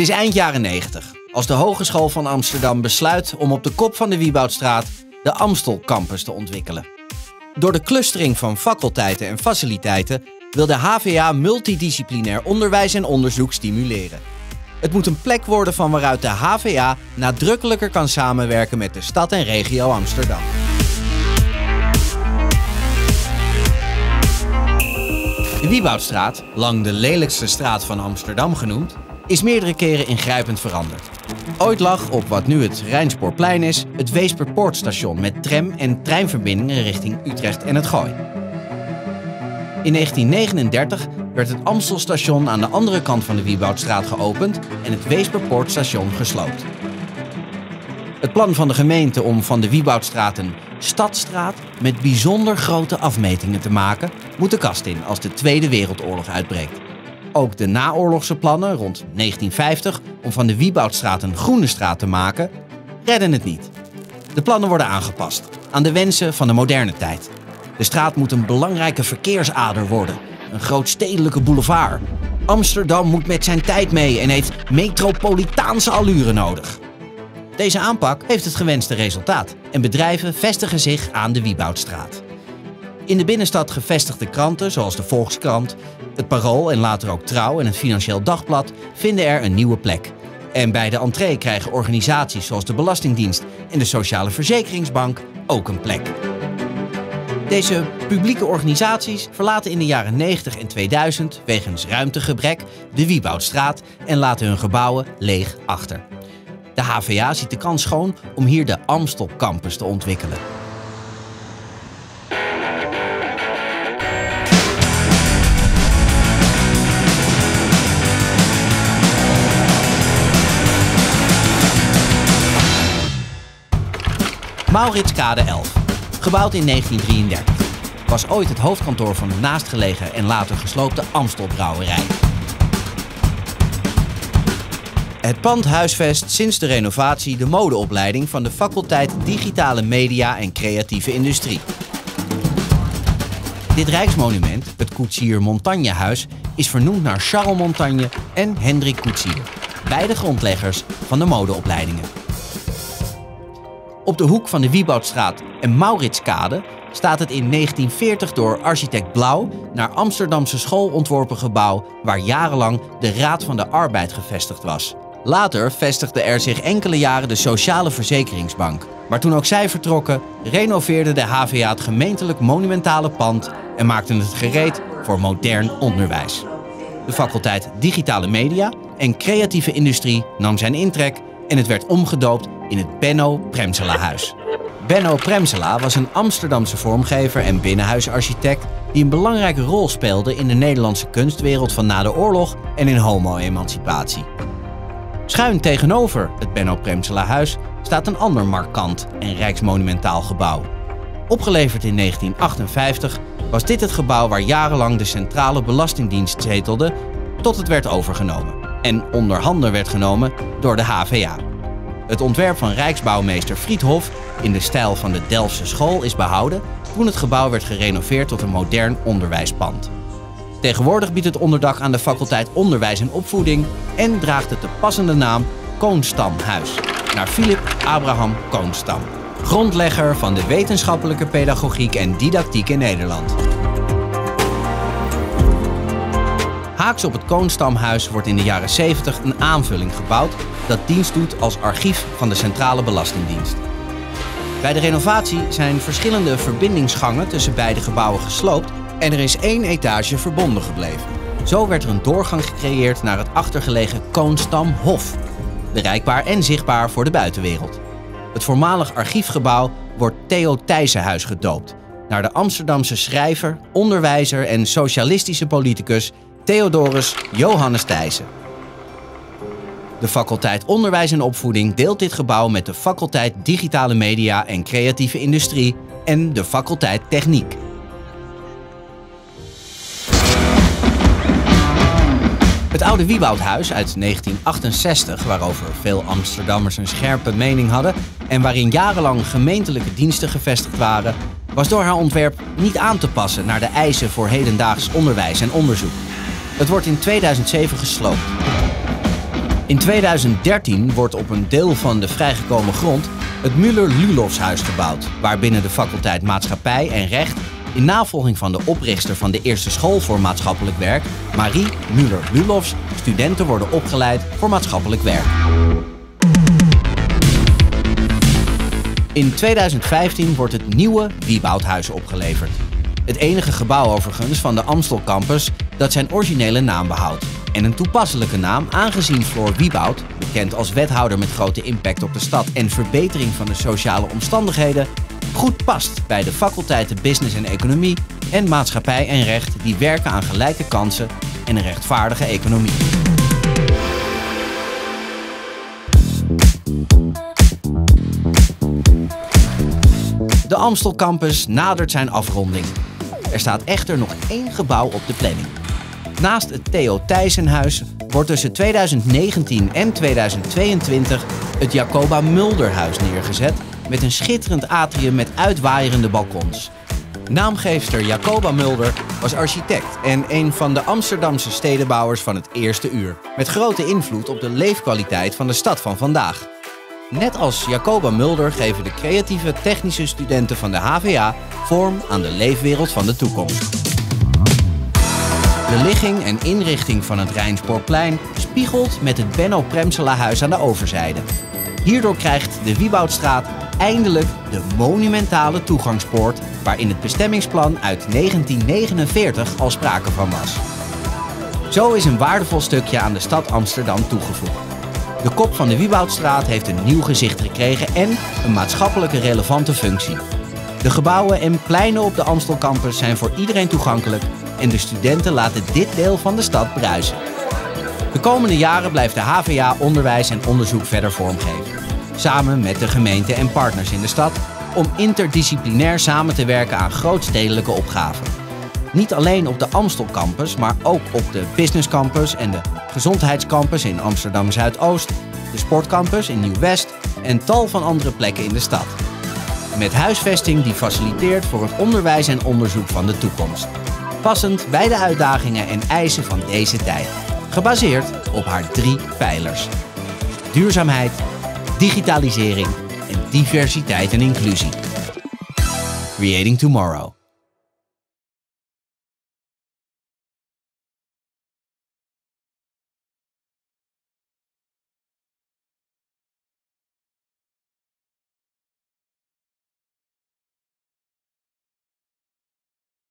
Het is eind jaren 90 als de Hogeschool van Amsterdam besluit om op de kop van de Wieboudstraat de Amstel Campus te ontwikkelen. Door de clustering van faculteiten en faciliteiten wil de HVA multidisciplinair onderwijs en onderzoek stimuleren. Het moet een plek worden van waaruit de HVA nadrukkelijker kan samenwerken met de stad en regio Amsterdam. De Wieboudstraat, lang de lelijkste straat van Amsterdam genoemd, is meerdere keren ingrijpend veranderd. Ooit lag op wat nu het Rijnspoorplein is, het Weesperpoortstation met tram- en treinverbindingen richting Utrecht en het Gooi. In 1939 werd het Amstelstation aan de andere kant van de Wieboudstraat geopend en het Weesperpoortstation gesloopt. Het plan van de gemeente om van de Wieboudstraat een stadstraat met bijzonder grote afmetingen te maken, moet de kast in als de Tweede Wereldoorlog uitbreekt. Ook de naoorlogse plannen rond 1950 om van de Wieboudstraat een groene straat te maken, redden het niet. De plannen worden aangepast aan de wensen van de moderne tijd. De straat moet een belangrijke verkeersader worden, een grootstedelijke boulevard. Amsterdam moet met zijn tijd mee en heeft metropolitaanse allure nodig. Deze aanpak heeft het gewenste resultaat en bedrijven vestigen zich aan de Wieboudstraat. In de binnenstad gevestigde kranten zoals de Volkskrant, het Parool en later ook Trouw en het Financieel Dagblad vinden er een nieuwe plek. En bij de entree krijgen organisaties zoals de Belastingdienst en de Sociale Verzekeringsbank ook een plek. Deze publieke organisaties verlaten in de jaren 90 en 2000 wegens ruimtegebrek de Wieboudstraat en laten hun gebouwen leeg achter. De HVA ziet de kans schoon om hier de Amstel Campus te ontwikkelen. Mauritskade 11, gebouwd in 1933, was ooit het hoofdkantoor van de naastgelegen en later gesloopte Amstelbrouwerij. Het pand huisvest sinds de renovatie de modeopleiding van de faculteit Digitale Media en Creatieve Industrie. Dit rijksmonument, het Koetsier Montagnehuis, is vernoemd naar Charles Montagne en Hendrik Koetsier, beide grondleggers van de modeopleidingen. Op de hoek van de Wieboudstraat en Mauritskade staat het in 1940 door architect Blauw naar Amsterdamse school ontworpen gebouw waar jarenlang de Raad van de Arbeid gevestigd was. Later vestigde er zich enkele jaren de Sociale Verzekeringsbank. Maar toen ook zij vertrokken, renoveerde de HVA het gemeentelijk monumentale pand en maakte het gereed voor modern onderwijs. De faculteit Digitale Media en Creatieve Industrie nam zijn intrek en het werd omgedoopt in het Benno Premsela-huis. Benno Premsela was een Amsterdamse vormgever en binnenhuisarchitect die een belangrijke rol speelde in de Nederlandse kunstwereld van na de oorlog en in homo-emancipatie. Schuin tegenover het Benno Premsela huis staat een ander markant en rijksmonumentaal gebouw. Opgeleverd in 1958 was dit het gebouw waar jarenlang de Centrale Belastingdienst zetelde tot het werd overgenomen en onderhanden werd genomen door de HVA. Het ontwerp van Rijksbouwmeester Friedhof in de stijl van de Delftse school is behouden toen het gebouw werd gerenoveerd tot een modern onderwijspand. Tegenwoordig biedt het onderdak aan de faculteit Onderwijs en Opvoeding en draagt het de passende naam Koonstamhuis, naar Philip Abraham Koonstam, grondlegger van de wetenschappelijke pedagogiek en didactiek in Nederland. Haaks op het Koonstamhuis wordt in de jaren 70 een aanvulling gebouwd dat dienst doet als archief van de Centrale Belastingdienst. Bij de renovatie zijn verschillende verbindingsgangen tussen beide gebouwen gesloopt en er is één etage verbonden gebleven. Zo werd er een doorgang gecreëerd naar het achtergelegen Koonstamhof, bereikbaar en zichtbaar voor de buitenwereld. Het voormalig archiefgebouw wordt Theo Thijssenhuis gedoopt, naar de Amsterdamse schrijver, onderwijzer en socialistische politicus Theodorus Johannes Thijssen. De faculteit Onderwijs en Opvoeding deelt dit gebouw met de faculteit Digitale Media en Creatieve Industrie en de faculteit Techniek. Het oude Wieboudhuis uit 1968, waarover veel Amsterdammers een scherpe mening hadden en waarin jarenlang gemeentelijke diensten gevestigd waren, was door haar ontwerp niet aan te passen naar de eisen voor hedendaags onderwijs en onderzoek. Het wordt in 2007 gesloopt. In 2013 wordt op een deel van de vrijgekomen grond het Müller-Lulofshuis gebouwd, waarbinnen de faculteit Maatschappij en Recht in navolging van de oprichter van de eerste school voor maatschappelijk werk, Marie Müller-Lulofs, studenten worden opgeleid voor maatschappelijk werk. In 2015 wordt het nieuwe Wieboudhuis opgeleverd. Het enige gebouw overigens van de Amstel Campus dat zijn originele naam behoudt. En een toepasselijke naam aangezien Floor Wieboud, bekend als wethouder met grote impact op de stad en verbetering van de sociale omstandigheden, goed past bij de faculteiten Business en Economie en Maatschappij en Recht die werken aan gelijke kansen en een rechtvaardige economie. De Amstel Campus nadert zijn afronding. Er staat echter nog één gebouw op de planning. Naast het Theo Thijssenhuis wordt tussen 2019 en 2022 het Jacoba Mulderhuis neergezet met een schitterend atrium met uitwaaierende balkons. Naamgeefster Jacoba Mulder was architect en een van de Amsterdamse stedenbouwers van het eerste uur, met grote invloed op de leefkwaliteit van de stad van vandaag. Net als Jacoba Mulder geven de creatieve technische studenten van de HVA vorm aan de leefwereld van de toekomst. De ligging en inrichting van het Rijnspoorplein spiegelt met het Benno Premsela huis aan de overzijde. Hierdoor krijgt de Wieboudstraat eindelijk de monumentale toegangspoort waar in het bestemmingsplan uit 1949 al sprake van was. Zo is een waardevol stukje aan de stad Amsterdam toegevoegd. De kop van de Wieboudstraat heeft een nieuw gezicht gekregen en een maatschappelijke relevante functie. De gebouwen en pleinen op de Amstel Campus zijn voor iedereen toegankelijk en de studenten laten dit deel van de stad bruisen. De komende jaren blijft de HVA onderwijs en onderzoek verder vormgeven. Samen met de gemeente en partners in de stad om interdisciplinair samen te werken aan grootstedelijke opgaven. Niet alleen op de Amstel Campus, maar ook op de Business Campus en de Gezondheidscampus in Amsterdam Zuidoost, de Sportcampus in Nieuw-West en tal van andere plekken in de stad. Met huisvesting die faciliteert voor het onderwijs en onderzoek van de toekomst. Passend bij de uitdagingen en eisen van deze tijd. Gebaseerd op haar drie pijlers: duurzaamheid, digitalisering en diversiteit en inclusie. Creating Tomorrow.